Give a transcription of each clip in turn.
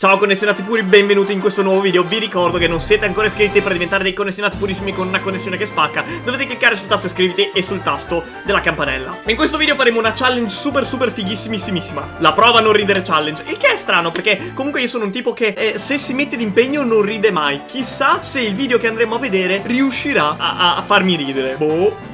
Ciao connessionati puri, benvenuti in questo nuovo video Vi ricordo che non siete ancora iscritti per diventare dei connessionati purissimi con una connessione che spacca Dovete cliccare sul tasto iscriviti e sul tasto della campanella In questo video faremo una challenge super super fighissimissimissima La prova a non ridere challenge Il che è strano perché comunque io sono un tipo che eh, se si mette d'impegno non ride mai Chissà se il video che andremo a vedere riuscirà a, a farmi ridere Boh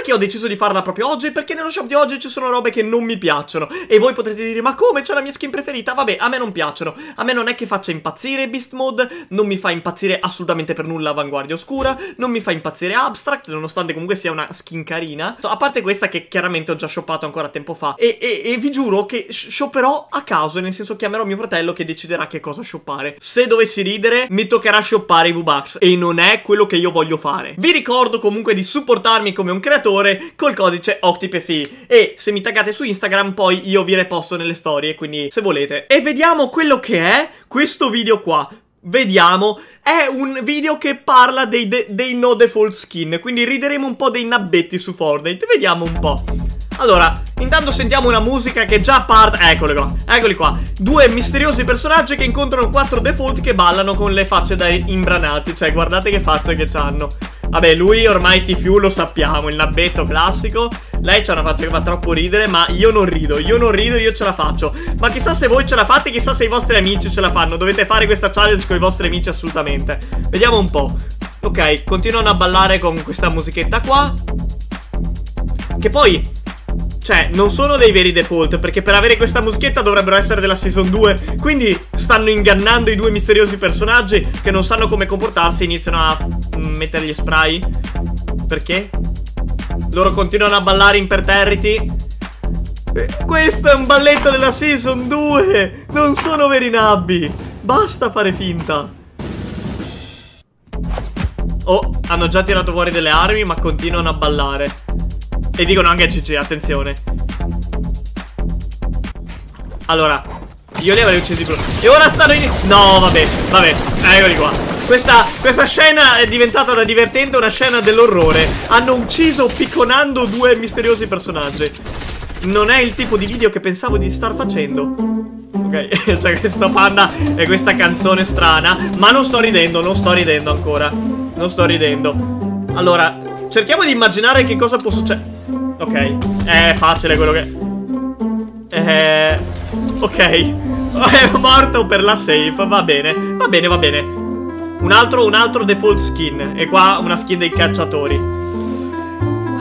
perché ho deciso di farla proprio oggi? Perché nello shop di oggi ci sono robe che non mi piacciono. E voi potrete dire, ma come? C'è la mia skin preferita? Vabbè, a me non piacciono. A me non è che faccia impazzire Beast Mode, non mi fa impazzire assolutamente per nulla Avanguardia Oscura, non mi fa impazzire Abstract, nonostante comunque sia una skin carina. A parte questa che chiaramente ho già shoppato ancora tempo fa. E, e, e vi giuro che shopperò a caso, nel senso chiamerò mio fratello che deciderà che cosa shoppare. Se dovessi ridere, mi toccherà shoppare i V-Bucks. E non è quello che io voglio fare. Vi ricordo comunque di supportarmi come un creatore col codice OctipeFi e se mi taggate su Instagram poi io vi reposto nelle storie, quindi se volete. E vediamo quello che è questo video qua. Vediamo, è un video che parla dei, de dei no default skin, quindi rideremo un po' dei nabbetti su Fortnite, vediamo un po'. Allora, intanto sentiamo una musica che già parte... Eccoli qua, eccoli qua. Due misteriosi personaggi che incontrano quattro default che ballano con le facce da imbranati. Cioè, guardate che facce che hanno. Vabbè, lui ormai Tifiu lo sappiamo, il nabbetto classico. Lei c'ha una faccia che fa troppo ridere, ma io non rido, io non rido, io ce la faccio. Ma chissà se voi ce la fate, chissà se i vostri amici ce la fanno. Dovete fare questa challenge con i vostri amici assolutamente. Vediamo un po'. Ok, continuano a ballare con questa musichetta qua. Che poi cioè, non sono dei veri default, perché per avere questa musichetta dovrebbero essere della Season 2. Quindi stanno ingannando i due misteriosi personaggi che non sanno come comportarsi e iniziano a mettere gli spray. Perché? Loro continuano a ballare imperterriti. Eh, questo è un balletto della Season 2! Non sono veri nabbi! Basta fare finta! Oh, hanno già tirato fuori delle armi, ma continuano a ballare. E dicono anche GG, attenzione Allora Io li avrei uccisi E ora stanno in... No, vabbè, vabbè Eccoli qua questa, questa scena è diventata da divertente una scena dell'orrore. Hanno ucciso picconando due misteriosi personaggi. Non è il tipo di video che pensavo di star facendo. Ok, c'è questo panda e questa canzone strana Ma non sto ridendo, non sto ridendo ancora. Non sto ridendo. Allora, cerchiamo di immaginare che cosa può succedere. Ok, è facile quello che... Eh... Ok. È morto per la safe, va bene Va bene, va bene Un altro, un altro default skin E qua una skin dei calciatori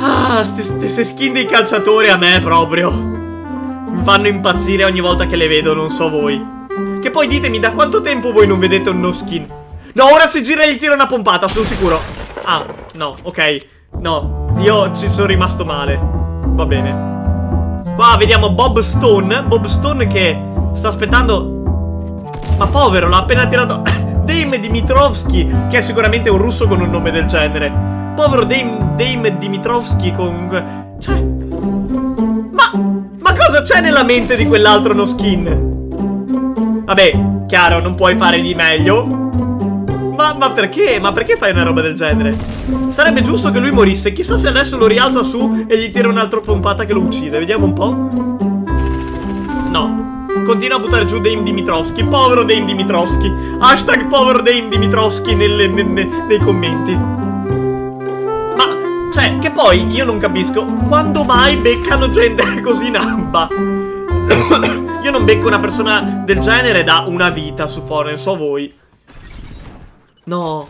Ah, queste skin dei calciatori a me proprio Mi fanno impazzire ogni volta che le vedo, non so voi Che poi ditemi, da quanto tempo voi non vedete un no skin? No, ora si gira e gli tira una pompata, sono sicuro Ah, no, ok No, io ci sono rimasto male. Va bene. Qua vediamo Bob Stone. Bob Stone che sta aspettando... Ma povero, l'ha appena tirato... Dame Dimitrovsky, che è sicuramente un russo con un nome del genere. Povero Dame, Dame Dimitrovsky con... Cioè... Ma... Ma cosa c'è nella mente di quell'altro no skin? Vabbè, chiaro, non puoi fare di meglio. Ma, ma, perché? Ma perché fai una roba del genere? Sarebbe giusto che lui morisse Chissà se adesso lo rialza su e gli tira un'altra pompata che lo uccide Vediamo un po' No Continua a buttare giù Dame Dimitrovski Povero Dame Dimitrovski Hashtag povero Dame Dimitrovski nelle, nelle, nei commenti Ma, cioè, che poi io non capisco Quando mai beccano gente così nabba? io non becco una persona del genere da una vita su Fortnite, so voi No.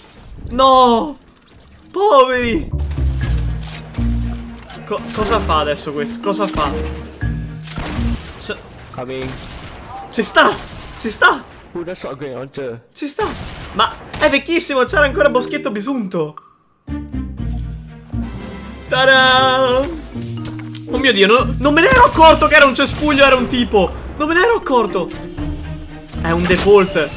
No. Poveri. Co cosa fa adesso questo? Cosa fa? Coming. Ci sta. Ci sta. Ci sta. Ma è vecchissimo. C'era ancora Boschetto Bisunto. Tada! Oh mio Dio, no, non me ne ero accorto che era un cespuglio, era un tipo. Non me ne ero accorto. È un default.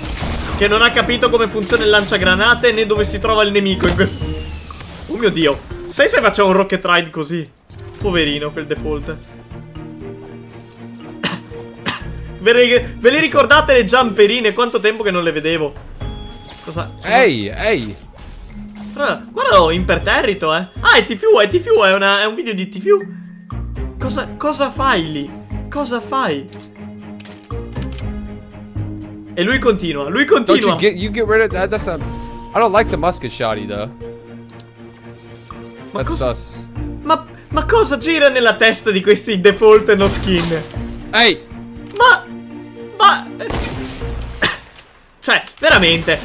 Che non ha capito come funziona il lanciagranate né dove si trova il nemico in questo... Oh mio Dio. Sai se facciamo un rocket ride così? Poverino quel default. Ve le, ve le ricordate le jumperine? Quanto tempo che non le vedevo? Cosa? Ehi, ehi. Ah, guarda, imperterrito, eh. Ah, è TFU, è TFU, è, una, è un video di TFU. Cosa, cosa fai lì? Cosa fai? E lui continua, lui Don't continua. you get you get rid of that? That's a. I don't like the musket shotty though. Ma That's cosa, sus. ma, ma cosa gira nella testa di questi default no skin? Hey, Ma... Ma... Cioè, veramente.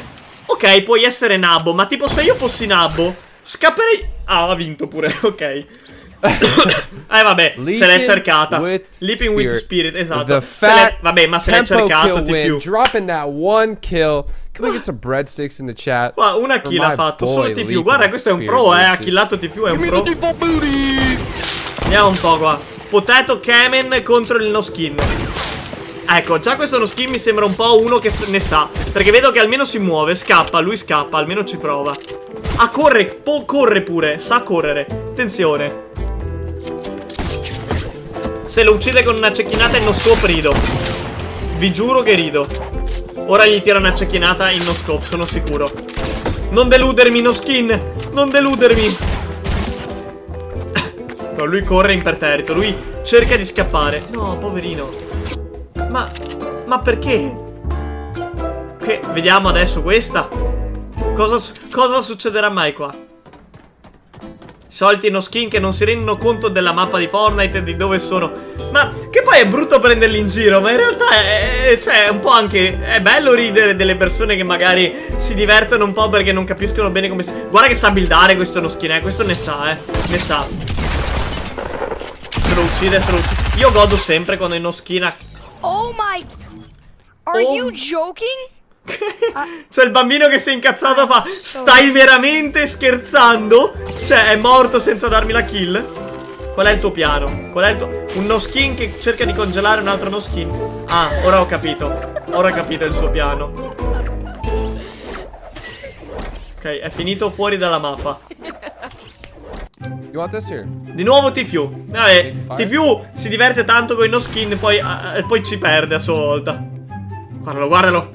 Ok, puoi essere Nabbo, ma tipo se io fossi Nabbo, scapperei... Ah, ha vinto pure, ok. eh vabbè, se l'è Leaping cercata. with Leaping with spirit. Esatto. Vabbè, ma se l'è cercato kill ti più. dropping that one kill. Can we get some breadsticks in the chat? Qua una kill ha fatto, boy, solo TFU. Leaping Guarda, questo è un pro, eh. Ha killato TFU, è un pro. Andiamo un po' qua. Potato Kamen contro il no skin. Ecco, già questo no skin mi sembra un po' uno che ne sa. Perché vedo che almeno si muove, scappa, lui scappa, almeno ci prova. Ah, corre, corre pure, sa correre. Attenzione. Se lo uccide con una cecchinata in no scope rido. Vi giuro che rido. Ora gli tira una cecchinata in no scope, sono sicuro. Non deludermi, no skin! Non deludermi! No, lui corre imperterrito, lui cerca di scappare. No, poverino. Ma... Ma perché? Che... Vediamo adesso questa. Cosa, cosa succederà mai qua? I soliti no skin che non si rendono conto della mappa di Fortnite e di dove sono. Ma che poi è brutto prenderli in giro, ma in realtà è, è- cioè, è un po' anche. È bello ridere delle persone che magari si divertono un po' perché non capiscono bene come si. Guarda che sa buildare questo no skin, eh. Questo ne sa, eh. Ne sa. Se lo uccide, se lo uccide. Io godo sempre quando i no skin. Oh my! Are Oh. you joking? C'è il bambino che si è incazzato fa Stai veramente scherzando? Cioè è morto senza darmi la kill? Qual è il tuo piano? Qual è il tuo... Un no skin che cerca di congelare un altro no skin? Ah, ora ho capito Ora ho capito il suo piano Ok, è finito fuori dalla mappa You want this here? Di nuovo TFU Vabbè, TFU si diverte tanto con i no skin poi, e poi ci perde a sua volta. Guardalo, guardalo.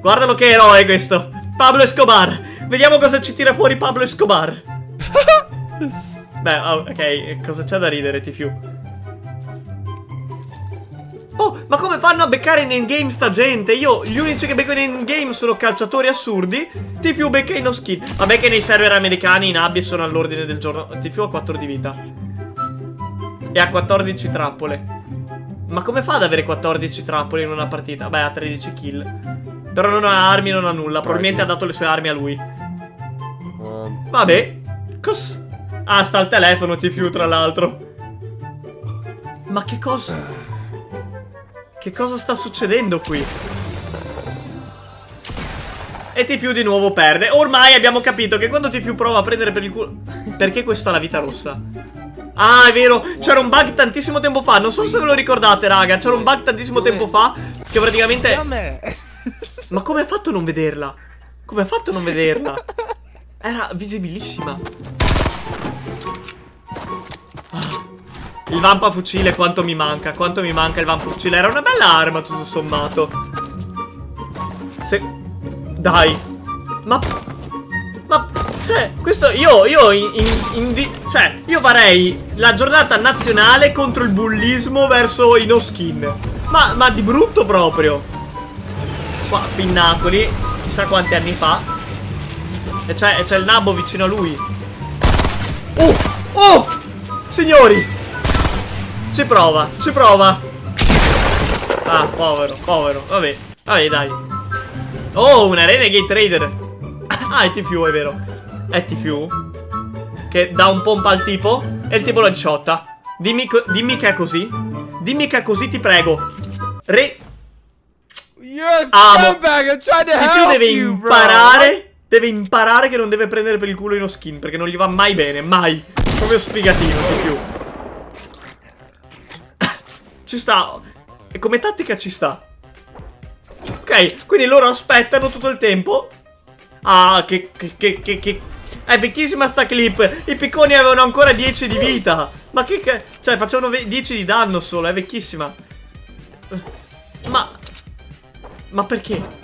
Guardalo che eroe questo. Pablo Escobar. Vediamo cosa ci tira fuori Pablo Escobar. Beh, oh, ok, cosa c'è da ridere TFU? Oh, ma come fanno a beccare in endgame sta gente? Io, gli unici che becco in endgame sono calciatori assurdi TFU becca in no skin. Vabbè che nei server americani i nabbi sono all'ordine del giorno. TFU ha 4 di vita. E ha 14 trappole. Ma come fa ad avere 14 trappole in una partita? Beh, ha 13 kill. Però non ha armi, non ha nulla. Probabilmente ha dato le sue armi a lui. Vabbè. Cos... Ah, sta al telefono TFU tra l'altro. Ma che cosa... Che cosa sta succedendo qui? E TFU di nuovo perde Ormai abbiamo capito che quando TFU prova a prendere per il culo Perché questo ha la vita rossa? Ah, è vero C'era un bug tantissimo tempo fa Non so se ve lo ricordate, raga C'era un bug tantissimo tempo fa Che praticamente Ma come ha fatto a non vederla? Come ha fatto a non vederla? Era visibilissima. Il vampa fucile quanto mi manca, quanto mi manca il vampa fucile. Era una bella arma tutto sommato. Se... Dai. Ma... Ma... Cioè, questo io, io in, in- in Cioè, io farei la giornata nazionale contro il bullismo verso i no skin. Ma, ma di brutto proprio. Qua, Pinnacoli, chissà quanti anni fa. E c'è, il nabbo vicino a lui. Oh! Oh! Signori! Ci prova, ci prova. Ah, povero, povero. Vabbè, vabbè, dai. Oh, una Renegade Trader. Ah, è TFU, è vero. È TFU. Che dà un pompa al tipo. E il tipo lo sciotta. Dimmi, dimmi che è così. Dimmi che è così, ti prego. Re... You're a mo- scumbag. I'm trying to TFU help deve you, imparare. Deve imparare che non deve prendere per il culo uno skin. Perché non gli va mai bene, mai. Proprio sfigatino, TFU. Ci sta. E come tattica ci sta. Ok, quindi loro aspettano tutto il tempo. Ah, che, che, che, che, che- È vecchissima sta clip. I picconi avevano ancora 10 di vita. Ma che... che- Cioè, facevano ve- 10 di danno solo, è vecchissima. Ma... Ma perché?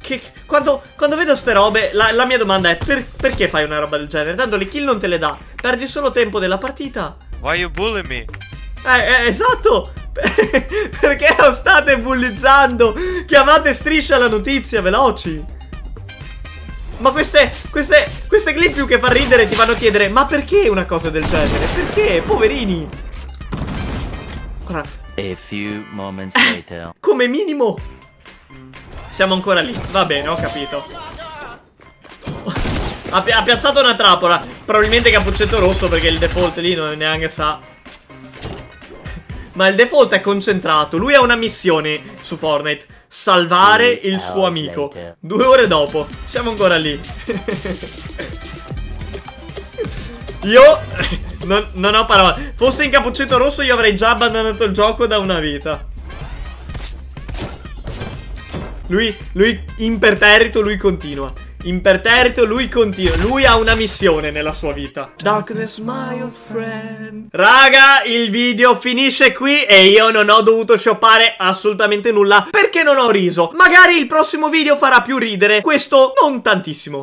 Che, quando, quando vedo ste robe, la, la mia domanda è per- perché fai una roba del genere? Tanto le kill non te le dà. Perdi solo tempo della partita. Why you bully me? Eh, eh, esatto! Perché lo state bullizzando? Chiamate striscia la notizia, veloci! Ma queste, queste, queste clip più che far ridere ti fanno chiedere Ma perché una cosa del genere? Perché? Poverini! Guarda, A few moments later. come minimo Siamo ancora lì Va bene, ho capito ha, ha piazzato una trappola. Probabilmente cappuccetto rosso perché il default lì non neanche sa. Ma il default è concentrato. Lui ha una missione su Fortnite. Salvare il suo hours amico. Due ore dopo. Siamo ancora lì. Io non, non ho parole. Fosse in cappuccetto rosso io avrei già abbandonato il gioco da una vita. Lui, lui imperterrito, lui continua. Imperterrito, lui continua. Lui ha una missione nella sua vita. Darkness, my old friend. Raga, il video finisce qui e io non ho dovuto shoppare assolutamente nulla perché non ho riso. Magari il prossimo video farà più ridere. Questo non tantissimo.